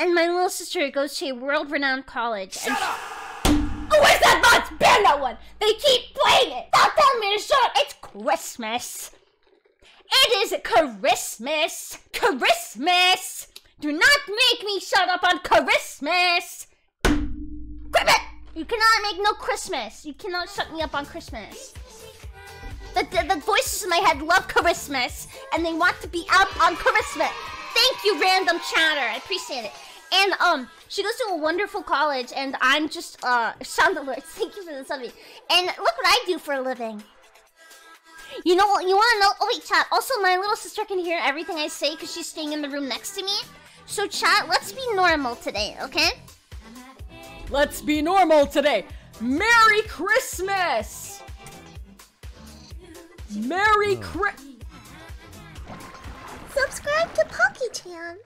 And my little sister goes to a world-renowned college. Shut and up! Oh, where's that box? Ban that one! They keep playing it! Stop telling me to shut up! It's Christmas! It is Christmas! Christmas! Do not make me shut up on Christmas! Quit it! You cannot make no Christmas! You cannot shut me up on Christmas. The, the, the voices in my head love Christmas, and they want to be out on Christmas. Thank you, random chatter. I appreciate it. And um, she goes to a wonderful college, and I'm just uh sound alerts. Thank you for the subbing. And look what I do for a living. You know what? You want to know? Oh wait, chat. Also, my little sister can hear everything I say because she's staying in the room next to me. So, chat, let's be normal today, okay? Let's be normal today. Merry Christmas! Merry Christmas! can.